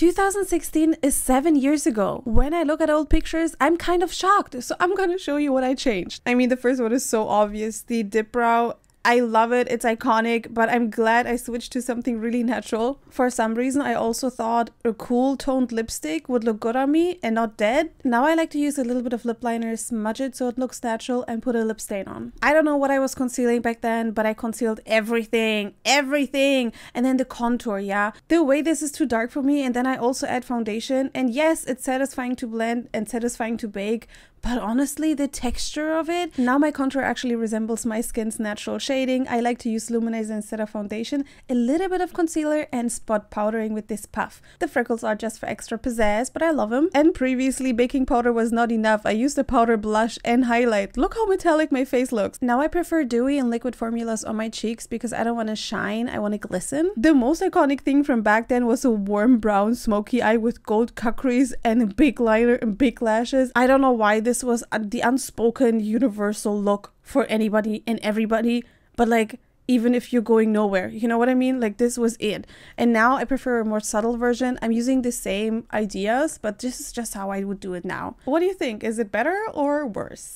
2016 is seven years ago. When I look at old pictures, I'm kind of shocked. So I'm gonna show you what I changed. I mean, the first one is so obvious. The dip brow I love it. It's iconic, but I'm glad I switched to something really natural. For some reason, I also thought a cool toned lipstick would look good on me and not dead. Now I like to use a little bit of lip liner, smudge it so it looks natural, and put a lip stain on. I don't know what I was concealing back then, but I concealed everything, everything. And then the contour, yeah. The way this is too dark for me, and then I also add foundation. And yes, it's satisfying to blend and satisfying to bake, but honestly, the texture of it, now my contour actually resembles my skin's natural shading. I like to use luminizer instead of foundation, a little bit of concealer and spot powdering with this puff. The freckles are just for extra pizzazz, but I love them. And previously, baking powder was not enough. I used a powder blush and highlight. Look how metallic my face looks. Now I prefer dewy and liquid formulas on my cheeks because I don't want to shine, I want to glisten. The most iconic thing from back then was a warm brown smoky eye with gold cut crease and a big liner and big lashes. I don't know why this this was uh, the unspoken universal look for anybody and everybody, but like even if you're going nowhere, you know what I mean? Like this was it. And now I prefer a more subtle version. I'm using the same ideas, but this is just how I would do it now. What do you think? Is it better or worse?